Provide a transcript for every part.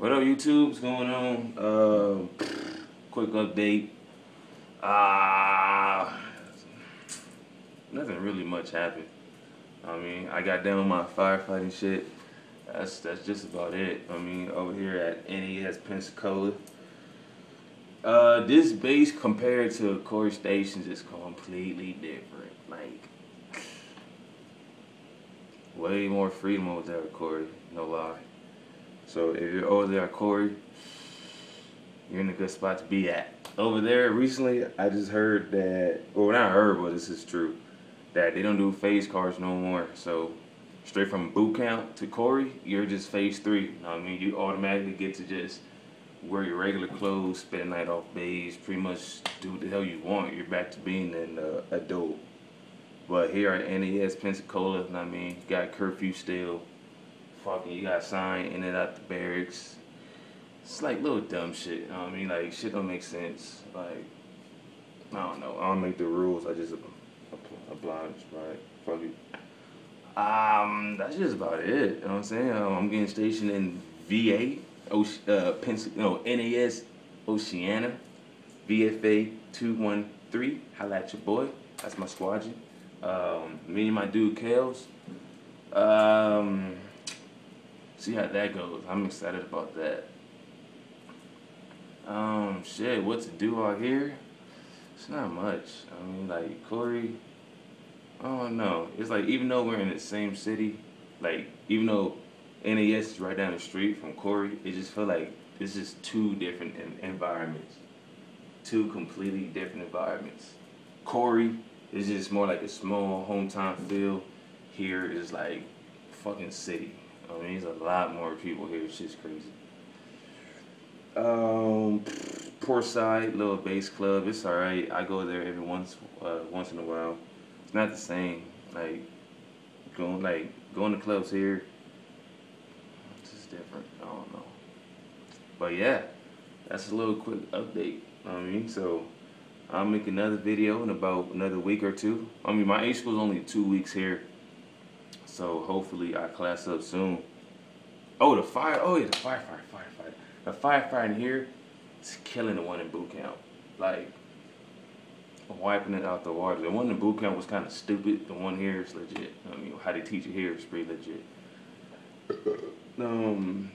What up, YouTube? What's going on? Uh, quick update. Uh, nothing really much happened. I mean, I got done with my firefighting shit. That's that's just about it. I mean, over here at NAS Pensacola. Uh, this base compared to Corry Stations is completely different. Like, way more freedom over there at Corry, no lie. So if you're over there at Corry, you're in a good spot to be at. Over there, recently, I just heard that, well, not heard, but this is true, that they don't do phase cards no more. So straight from boot camp to Corry, you're just phase three. You know I mean? You automatically get to just wear your regular clothes, spend the night off base, pretty much do what the hell you want. You're back to being an uh, adult. But here at NAS Pensacola, I mean, you got curfew still. Fucking, you got signed in and out the barracks. It's like little dumb shit. You know what I mean? Like, shit don't make sense. Like, I don't know. I don't make the rules. I just oblige, right? Fuck it. Um, that's just about it. You know what I'm saying? Um, I'm getting stationed in VA, Oce uh, Pens no, NAS Oceana, VFA 213. Holla at your boy. That's my squadron. Um, me and my dude Kales. Um, see how that goes. I'm excited about that. Um, shit, what to do out here? It's not much. I mean, like Corry, I don't know. It's like even though we're in the same city, like even though NAS is right down the street from Corry, it just feel like it's just two different environments, two completely different environments. Corry is just more like a small hometown feel. Here is like fucking city. I mean, there's a lot more people here. It's just crazy. Um, Portside, little bass club. It's alright. I go there every once, uh, once in a while. It's not the same. Like going, like going to clubs here. It's just different. I don't know. But yeah, that's a little quick update. I mean, so I'll make another video in about another week or two. I mean, my A school's only two weeks here. So hopefully I class up soon. Oh, the fire. Oh, yeah, the firefighter, firefighter. The firefighter here is killing the one in boot camp. Like, wiping it out the water. The one in boot camp was kind of stupid. The one here is legit. I mean, how they teach it here is pretty legit. Um,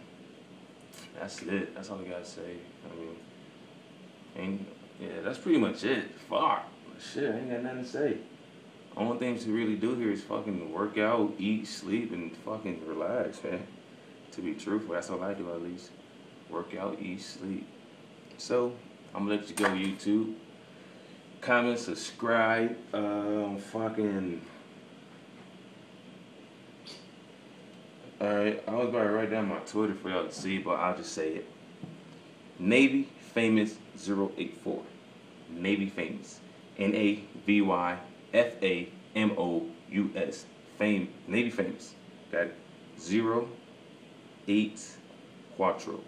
that's it. That's all I gotta say. I mean, and yeah, that's pretty much it. Fuck. Shit, I ain't got nothing to say. Only thing to really do here is fucking work out, eat, sleep, and fucking relax, man. To be truthful, that's all I do at least. Work out, eat, sleep. So, I'm gonna let you go, YouTube. Comment, subscribe, um, fucking. Alright, I was about to write down my Twitter for y'all to see, but I'll just say it. Navy Famous 084. Navy Famous. N A V Y F A M O U S. Fame. Navy Famous. It? Zero eight quattro.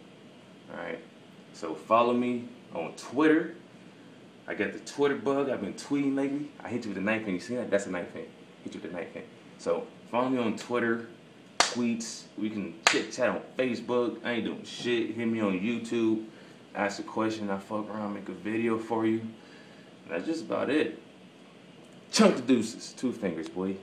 Alright. So follow me on Twitter. I got the Twitter bug. I've been tweeting lately. I hit you with a knife and you see that? That's a knife hand. Hit you with a knife hand. So follow me on Twitter, tweets. We can chit chat on Facebook. I ain't doing shit. Hit me on YouTube ask a question, I fuck around, make a video for you. And that's just about it. Chunk the deuces, two fingers, boy.